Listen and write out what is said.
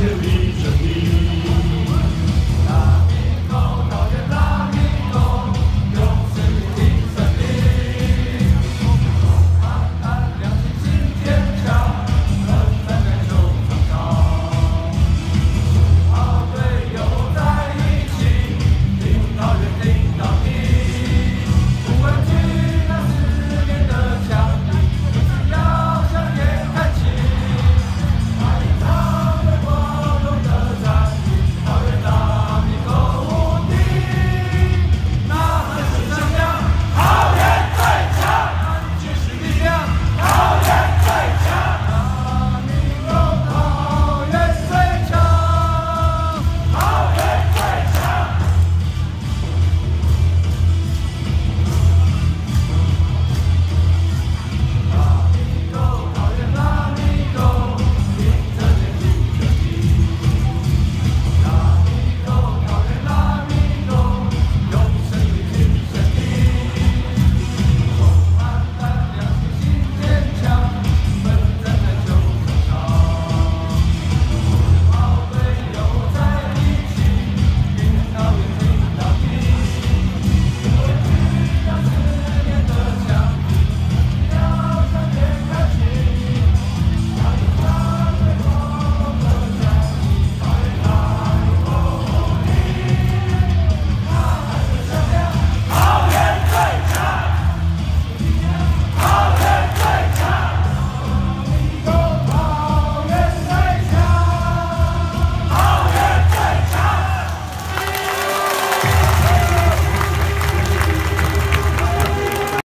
to be